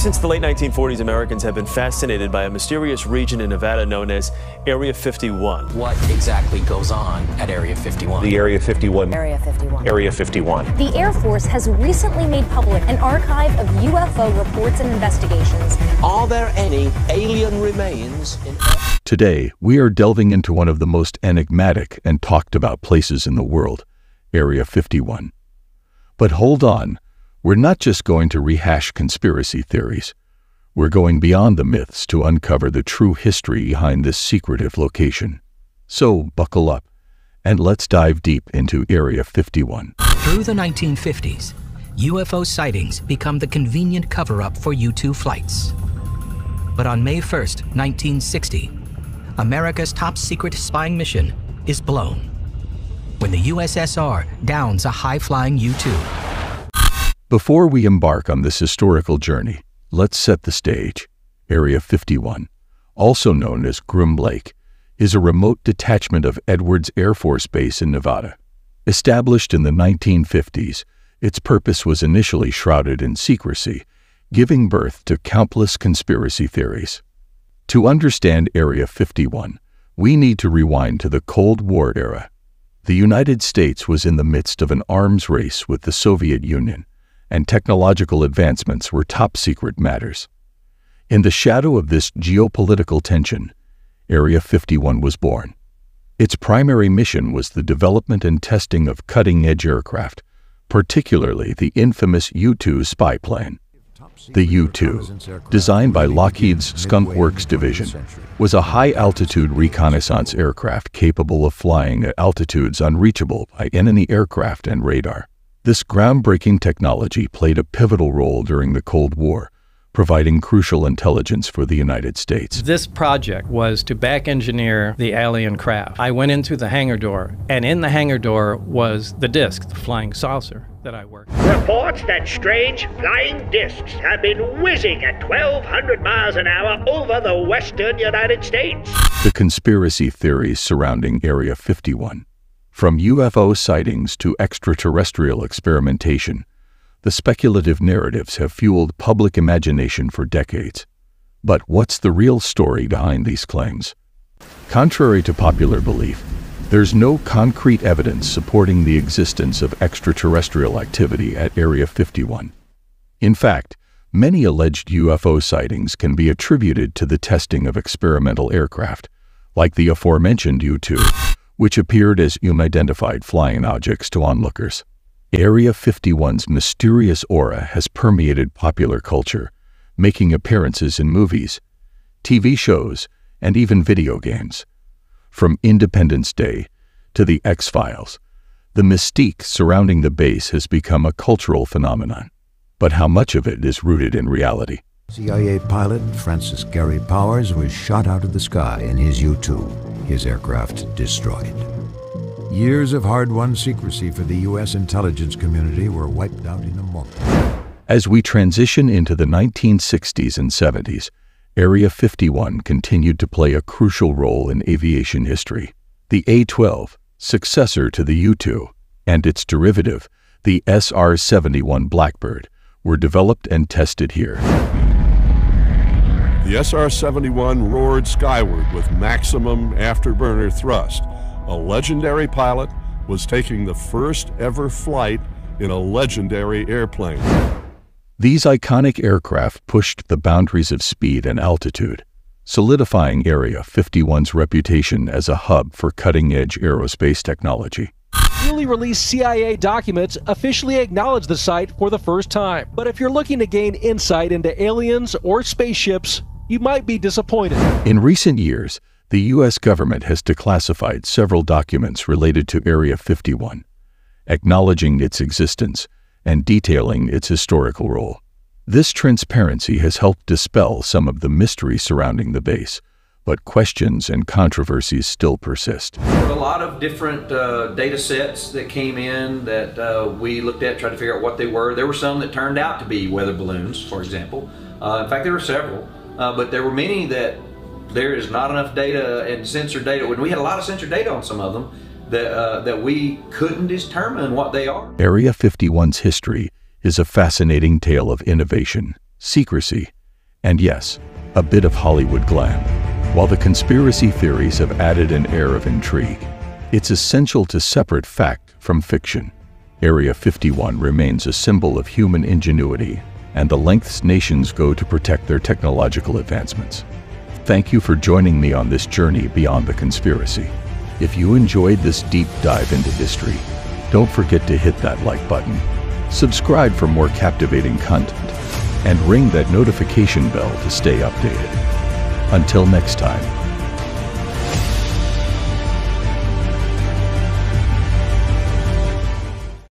Since the late 1940s, Americans have been fascinated by a mysterious region in Nevada known as Area 51. What exactly goes on at Area 51? The Area 51. Area 51. Area 51. The Air Force has recently made public an archive of UFO reports and investigations. Are there any alien remains in Today, we are delving into one of the most enigmatic and talked about places in the world, Area 51. But hold on, we're not just going to rehash conspiracy theories. We're going beyond the myths to uncover the true history behind this secretive location. So, buckle up, and let's dive deep into Area 51. Through the 1950s, UFO sightings become the convenient cover up for U 2 flights. But on May 1st, 1960, America's top secret spying mission is blown when the USSR downs a high flying U 2. Before we embark on this historical journey, let's set the stage. Area 51, also known as Groom Lake, is a remote detachment of Edwards Air Force Base in Nevada. Established in the 1950s, its purpose was initially shrouded in secrecy, giving birth to countless conspiracy theories. To understand Area 51, we need to rewind to the Cold War era. The United States was in the midst of an arms race with the Soviet Union, and technological advancements were top secret matters. In the shadow of this geopolitical tension, Area 51 was born. Its primary mission was the development and testing of cutting edge aircraft, particularly the infamous U 2 spy plane. The U 2, designed by Lockheed's Skunk Works division, was a high altitude reconnaissance aircraft capable of flying at altitudes unreachable by enemy aircraft and radar. This groundbreaking technology played a pivotal role during the Cold War, providing crucial intelligence for the United States. This project was to back engineer the alien craft. I went into the hangar door, and in the hangar door was the disc, the flying saucer that I worked. Reports that strange flying discs have been whizzing at 1,200 miles an hour over the western United States. The conspiracy theories surrounding Area 51. From UFO sightings to extraterrestrial experimentation, the speculative narratives have fueled public imagination for decades. But what's the real story behind these claims? Contrary to popular belief, there's no concrete evidence supporting the existence of extraterrestrial activity at Area 51. In fact, many alleged UFO sightings can be attributed to the testing of experimental aircraft, like the aforementioned U 2, which appeared as unidentified flying objects to onlookers. Area 51's mysterious aura has permeated popular culture, making appearances in movies, TV shows, and even video games. From Independence Day to The X-Files, the mystique surrounding the base has become a cultural phenomenon. But how much of it is rooted in reality? CIA pilot Francis Gary Powers was shot out of the sky in his U-2, his aircraft destroyed. Years of hard-won secrecy for the U.S. intelligence community were wiped out in a moment. As we transition into the 1960s and 70s, Area 51 continued to play a crucial role in aviation history. The A-12, successor to the U-2, and its derivative, the SR-71 Blackbird, were developed and tested here. The SR-71 roared skyward with maximum afterburner thrust. A legendary pilot was taking the first ever flight in a legendary airplane. These iconic aircraft pushed the boundaries of speed and altitude, solidifying Area 51's reputation as a hub for cutting-edge aerospace technology. Newly released CIA documents officially acknowledge the site for the first time. But if you're looking to gain insight into aliens or spaceships, you might be disappointed. In recent years, the U.S. government has declassified several documents related to Area 51, acknowledging its existence and detailing its historical role. This transparency has helped dispel some of the mystery surrounding the base, but questions and controversies still persist. There were a lot of different uh, data sets that came in that uh, we looked at, tried to figure out what they were. There were some that turned out to be weather balloons, for example. Uh, in fact, there were several, uh, but there were many that there is not enough data and sensor data. When we had a lot of sensor data on some of them, that, uh, that we couldn't determine what they are. Area 51's history is a fascinating tale of innovation, secrecy, and yes, a bit of Hollywood glam. While the conspiracy theories have added an air of intrigue, it's essential to separate fact from fiction. Area 51 remains a symbol of human ingenuity and the lengths nations go to protect their technological advancements. Thank you for joining me on this journey beyond the conspiracy. If you enjoyed this deep dive into history, don't forget to hit that like button, subscribe for more captivating content, and ring that notification bell to stay updated. Until next time,